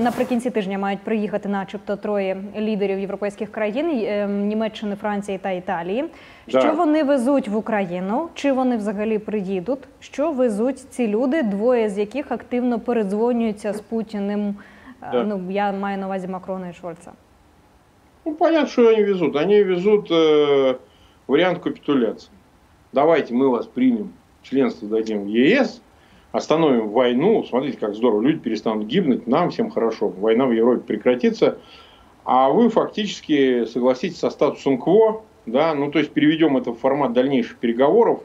Наприкінці тижня мають приїхати, начебто, троє лідерів європейських країн е, Німеччини, Франції та Італії. Да. Що вони везуть в Україну? Чи вони взагалі приїдуть? Що везуть ці люди, двоє з яких активно передзвонюються з Путіним? Е, Да. Ну я маю на увазі Макрона і Шольца. Ну, понятно, что они везут. Они везут э, вариант капитуляции. Давайте мы вас примем, членство дадим в ЕС, остановим войну. Смотрите, как здорово. Люди перестанут гибнуть, нам всем хорошо. Война в Европе прекратится. А вы фактически согласитесь со статусом КВО. Да? Ну, то есть переведем это в формат дальнейших переговоров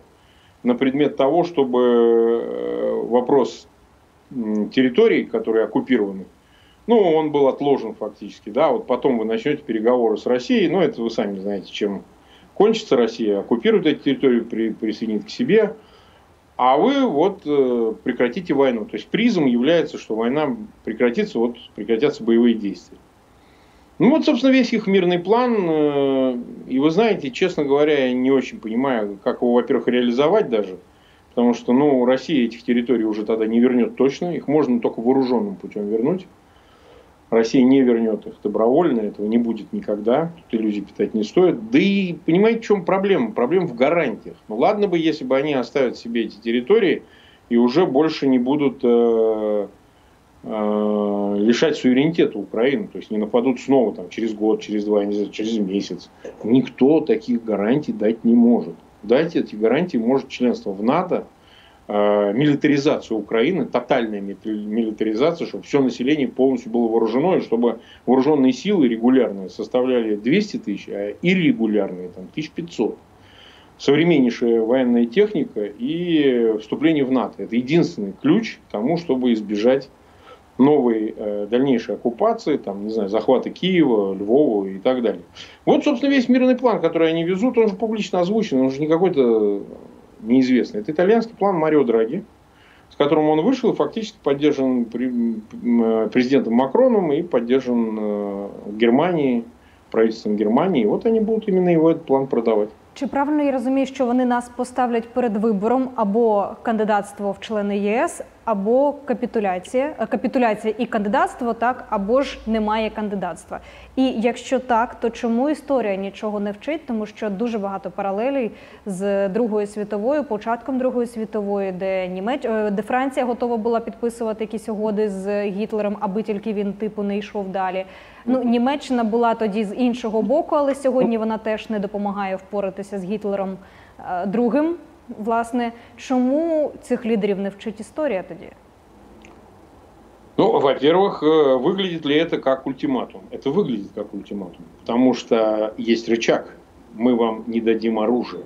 на предмет того, чтобы э, вопрос территорий, которые оккупированы, ну, он был отложен фактически, да, вот потом вы начнете переговоры с Россией, ну, это вы сами знаете, чем кончится Россия, оккупирует эти территории, при, присоединит к себе, а вы вот э, прекратите войну. То есть призом является, что война прекратится, вот прекратятся боевые действия. Ну вот, собственно, весь их мирный план. э, И вы знаете, честно говоря, я не очень понимаю, как его, во-первых, реализовать даже. Потому что, ну, Россия этих территорий уже тогда не вернет точно. Их можно только вооруженным путем вернуть. Россия не вернет их добровольно, этого не будет никогда. Тут иллюзий питать не стоит. Да и понимаете, в чем проблема? Проблема в гарантиях. Ну ладно бы, если бы они оставят себе эти территории и уже больше не будут э, э, лишать суверенитета Украины. То есть не нападут снова там, через год, через два, не знаю, через месяц. Никто таких гарантий дать не может. Дать эти гарантии может членство в НАТО, милитаризацию Украины, тотальная милитаризация, чтобы все население полностью было вооружено, и чтобы вооруженные силы регулярные составляли 200 тысяч, а иррегулярные там, 1500. Современнейшая военная техника и вступление в НАТО. Это единственный ключ к тому, чтобы избежать новой э, дальнейшей оккупации, там, не знаю, захвата Киева, Львова и так далее. Вот, собственно, весь мирный план, который они везут, он же публично озвучен, он же не какой-то неизвестный. Это итальянский план Марио Драги, с которым он вышел и фактически поддержан э, президентом Макроном и поддержан э, Германией, правительством Германии. Вот они будут именно его этот план продавать. Чи правильно я розумію, що вони нас поставлять перед вибором або кандидатство в члени ЄС, або капітуляція, е, капітуляція і кандидатство, так, або ж немає кандидатства. І якщо так, то чому історія нічого не вчить? Тому що дуже багато паралелей з Другою світовою, початком Другої світової, де Німеч... е, де Франція готова була підписувати якісь угоди з Гітлером, аби тільки він типу не йшов далі. Ну, Німеччина була тоді з іншого боку, але сьогодні вона теж не допомагає впоратися з Гітлером е, другим. Власне, чому цих лідерів не вчить історія тоді? Ну, во-первых, э, выглядит ли это как ультиматум? Это выглядит как ультиматум, потому что есть рычаг. Мы вам не дадим оружие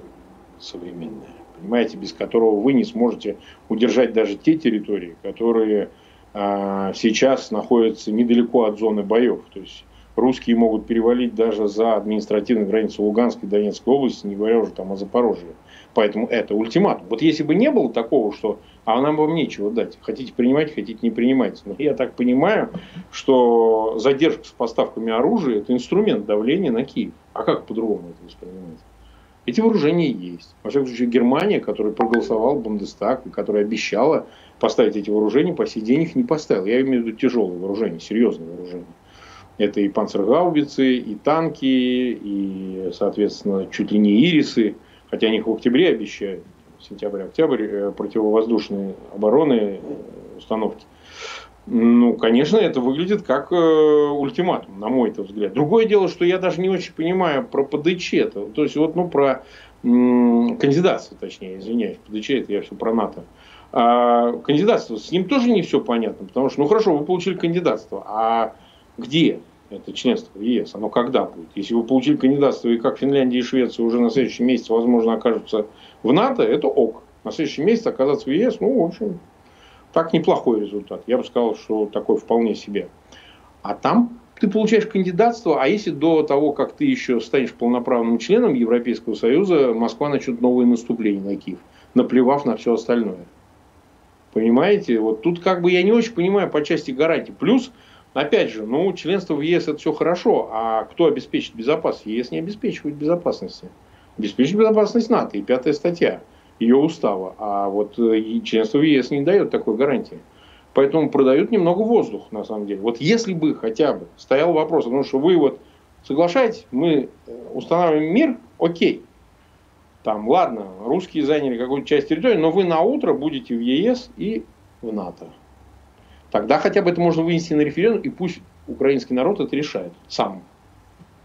современное, понимаете, без которого вы не сможете удержать даже те территории, которые а, сейчас находятся недалеко от зоны боев. То есть русские могут перевалить даже за административную границу Луганской и Донецкой области, не говоря уже там о Запорожье. Поэтому это ультиматум. Вот если бы не было такого, что а нам вам нечего дать. Хотите принимать, хотите не принимать. Но я так понимаю, что задержка с поставками оружия – это инструмент давления на Киев. А как по-другому это воспринимать? Эти вооружения есть. Во всяком случае, Германия, которая проголосовала Бундестаг, и которая обещала поставить эти вооружения, по сей день их не поставила. Я имею в виду тяжелые вооружения, серьезные вооружения. Это и панцергаубицы, и танки, и, соответственно, чуть ли не ирисы. Хотя они их в октябре обещают. Сентябрь-октябрь э, противовоздушной обороны э, установки. Ну, конечно, это выглядит как э, ультиматум, на мой -то взгляд. Другое дело, что я даже не очень понимаю про ПДЧ. -то. То есть, вот, ну, про кандидатство, точнее, извиняюсь, ПДЧ это я все про НАТО. А кандидатство, с ним тоже не все понятно, потому что, ну хорошо, вы получили кандидатство, а где это членство в ЕС? Оно когда будет? Если вы получили кандидатство, и как Финляндия и Швеция уже на следующий месяц, возможно, окажутся в НАТО, это ок. На следующий месяц оказаться в ЕС, ну, в общем, так неплохой результат. Я бы сказал, что такой вполне себе. А там ты получаешь кандидатство, а если до того, как ты еще станешь полноправным членом Европейского Союза, Москва начнет новые наступления на Киев, наплевав на все остальное. Понимаете? Вот тут как бы я не очень понимаю по части гарантий. Плюс, опять же, ну, членство в ЕС это все хорошо, а кто обеспечит безопасность? ЕС не обеспечивает безопасности. Обеспечивает безопасность НАТО и пятая статья ее устава. А вот э, членство в ЕС не дает такой гарантии. Поэтому продают немного воздух, на самом деле. Вот если бы хотя бы стоял вопрос, потому что вы вот соглашаетесь, мы э, устанавливаем мир, окей. Там, ладно, русские заняли какую-то часть территории, но вы на утро будете в ЕС и в НАТО. Тогда хотя бы это можно вынести на референдум, и пусть украинский народ это решает сам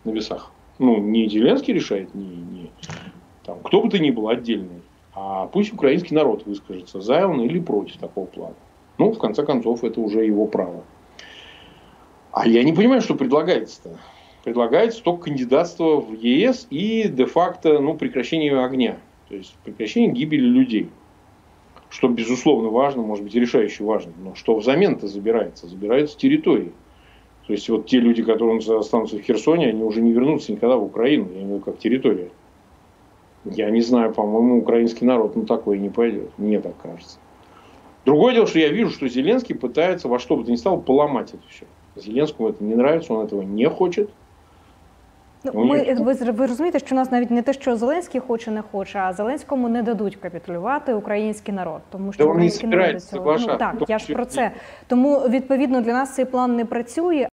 на весах. Ну, не Зеленский решает, не, не там, кто бы то ни был отдельный, а пусть украинский народ выскажется за он или против такого плана. Ну, в конце концов, это уже его право. А я не понимаю, что предлагается-то. Предлагается только кандидатство в ЕС и де-факто ну, прекращение огня. То есть прекращение гибели людей. Что, безусловно, важно, может быть, решающе важно. Но что взамен-то забирается? Забираются территории. То есть вот те люди, которые останутся в Херсоне, они уже не вернутся никогда в Украину, я имею как территория. Я не знаю, по-моему, украинский народ на такое не пойдет. Мне так кажется. Другое дело, что я вижу, что Зеленский пытается во что бы то ни стало поломать это все. Зеленскому это не нравится, он этого не хочет. Ну, ми, ви, ви розумієте, що у нас навіть не те, що Зеленський хоче, не хоче, а Зеленському не дадуть капітулювати український народ, тому що да український народ цього. Ну, так, я ж про це. Тому відповідно для нас цей план не працює.